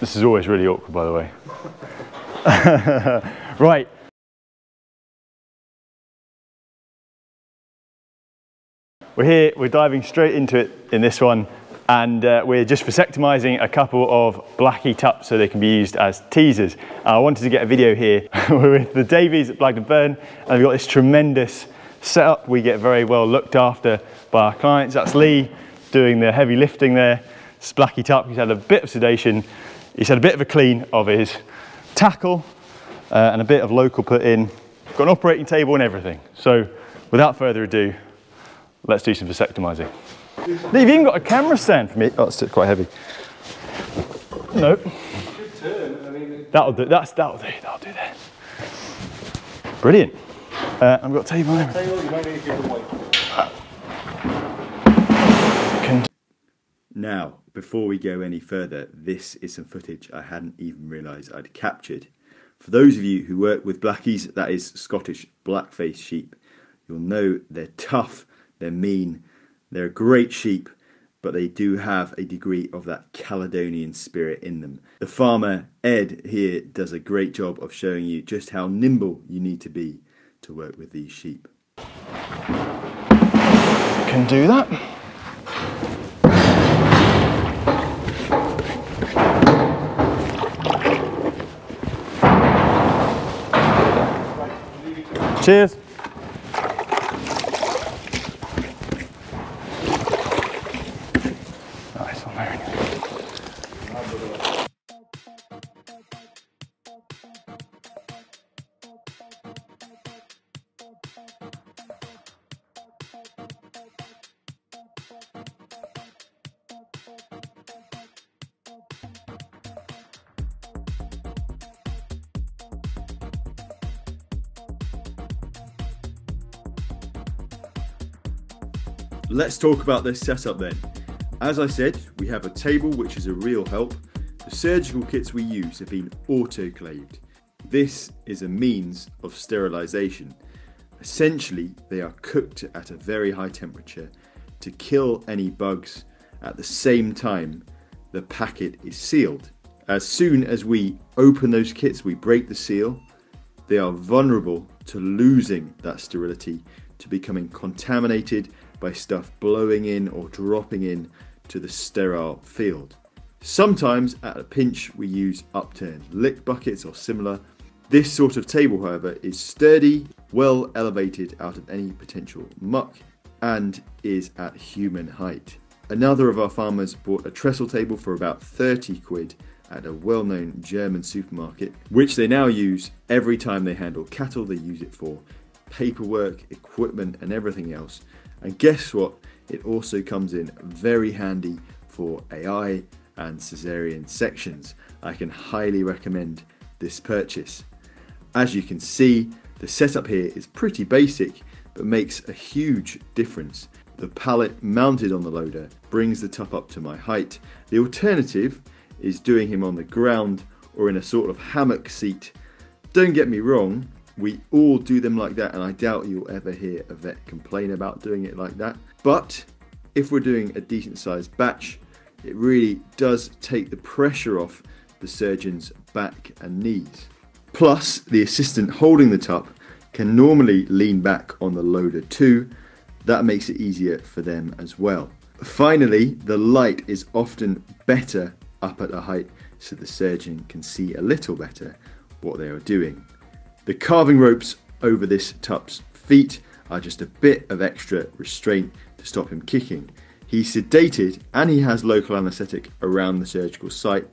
This is always really awkward, by the way. right. We're here, we're diving straight into it in this one, and uh, we're just vasectomizing a couple of blackie tups so they can be used as teasers. Uh, I wanted to get a video here. we're with the Davies at Blagden Burn, and we've got this tremendous setup. We get very well looked after by our clients. That's Lee doing the heavy lifting there. It's Blackie Tup, he's had a bit of sedation. He's had a bit of a clean of his tackle uh, and a bit of local put in. Got an operating table and everything. So without further ado, let's do some vasectomizing. You've even got a camera stand for me. Oh, it's quite heavy. Nope. That'll do. That's that'll do. That'll do that. Brilliant. Uh, I've got a table Now, before we go any further, this is some footage I hadn't even realised I'd captured. For those of you who work with blackies, that is Scottish blackface sheep, you'll know they're tough, they're mean, they're a great sheep, but they do have a degree of that Caledonian spirit in them. The farmer, Ed, here does a great job of showing you just how nimble you need to be to work with these sheep. Can do that. Tschüss. Let's talk about this setup then. As I said, we have a table which is a real help. The surgical kits we use have been autoclaved. This is a means of sterilisation. Essentially, they are cooked at a very high temperature to kill any bugs at the same time the packet is sealed. As soon as we open those kits, we break the seal, they are vulnerable to losing that sterility, to becoming contaminated by stuff blowing in or dropping in to the sterile field. Sometimes, at a pinch, we use upturned lick buckets or similar. This sort of table, however, is sturdy, well elevated out of any potential muck, and is at human height. Another of our farmers bought a trestle table for about 30 quid at a well known German supermarket, which they now use every time they handle cattle. They use it for paperwork, equipment, and everything else. And guess what? It also comes in very handy for AI and cesarean sections. I can highly recommend this purchase. As you can see, the setup here is pretty basic but makes a huge difference. The pallet mounted on the loader brings the top up to my height. The alternative is doing him on the ground or in a sort of hammock seat. Don't get me wrong, we all do them like that, and I doubt you'll ever hear a vet complain about doing it like that. But if we're doing a decent sized batch, it really does take the pressure off the surgeon's back and knees. Plus, the assistant holding the top can normally lean back on the loader too. That makes it easier for them as well. Finally, the light is often better up at a height so the surgeon can see a little better what they are doing. The calving ropes over this tup's feet are just a bit of extra restraint to stop him kicking. He's sedated and he has local anaesthetic around the surgical site,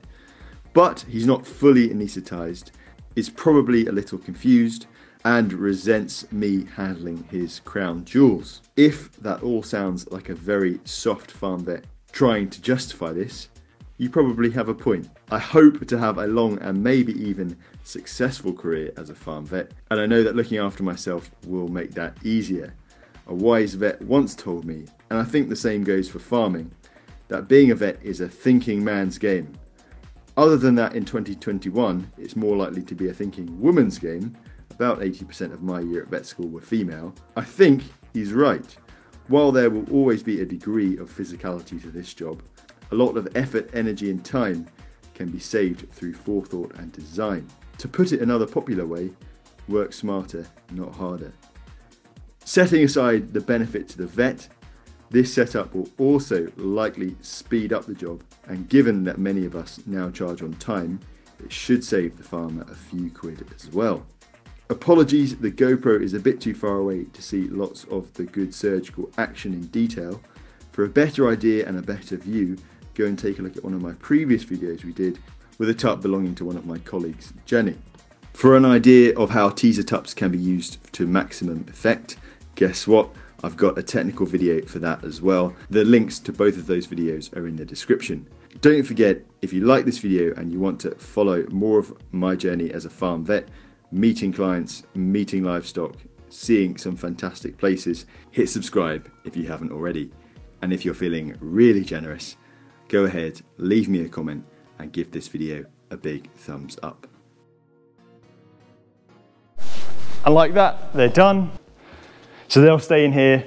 but he's not fully anaesthetised, is probably a little confused, and resents me handling his crown jewels. If that all sounds like a very soft farm vet trying to justify this, you probably have a point. I hope to have a long and maybe even successful career as a farm vet, and I know that looking after myself will make that easier. A wise vet once told me, and I think the same goes for farming, that being a vet is a thinking man's game. Other than that, in 2021, it's more likely to be a thinking woman's game. About 80% of my year at vet school were female. I think he's right. While there will always be a degree of physicality to this job, a lot of effort, energy, and time can be saved through forethought and design. To put it another popular way, work smarter, not harder. Setting aside the benefit to the vet, this setup will also likely speed up the job, and given that many of us now charge on time, it should save the farmer a few quid as well. Apologies, the GoPro is a bit too far away to see lots of the good surgical action in detail. For a better idea and a better view, go and take a look at one of my previous videos we did with a tup belonging to one of my colleagues, Jenny. For an idea of how teaser tups can be used to maximum effect, guess what? I've got a technical video for that as well. The links to both of those videos are in the description. Don't forget, if you like this video and you want to follow more of my journey as a farm vet, meeting clients, meeting livestock, seeing some fantastic places, hit subscribe if you haven't already. And if you're feeling really generous, go ahead, leave me a comment and give this video a big thumbs up. And like that, they're done. So they'll stay in here,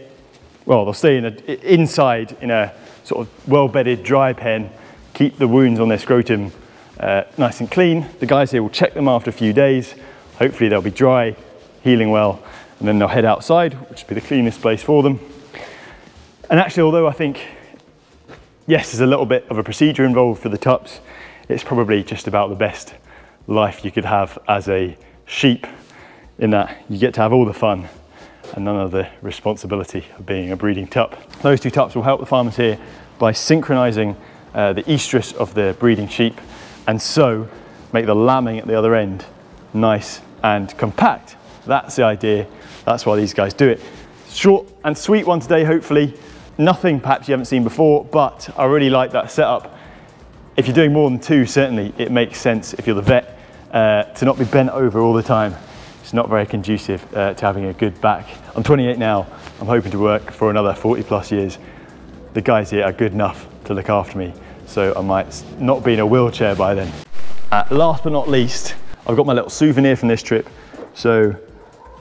well, they'll stay in a, inside in a sort of well-bedded dry pen, keep the wounds on their scrotum uh, nice and clean. The guys here will check them after a few days. Hopefully they'll be dry, healing well, and then they'll head outside, which will be the cleanest place for them. And actually, although I think, yes, there's a little bit of a procedure involved for the tups, it's probably just about the best life you could have as a sheep in that you get to have all the fun and none of the responsibility of being a breeding tup. Those two tups will help the farmers here by synchronizing uh, the estrus of the breeding sheep and so make the lambing at the other end nice and compact. That's the idea. That's why these guys do it. Short and sweet one today, hopefully. Nothing perhaps you haven't seen before, but I really like that setup. If you're doing more than two, certainly it makes sense if you're the vet uh, to not be bent over all the time it's not very conducive uh, to having a good back. I'm 28 now, I'm hoping to work for another 40 plus years. The guys here are good enough to look after me, so I might not be in a wheelchair by then. Uh, last but not least, I've got my little souvenir from this trip. So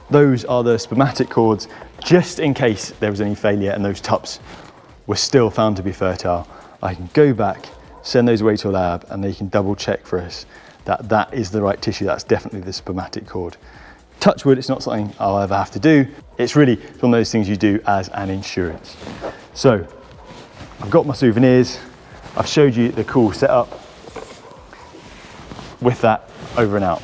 those are the spermatic cords, just in case there was any failure and those tups were still found to be fertile. I can go back, send those away to a lab and they can double check for us that that is the right tissue. That's definitely the spermatic cord touch wood, it's not something I'll ever have to do. It's really one of those things you do as an insurance. So I've got my souvenirs. I've showed you the cool setup. With that, over and out.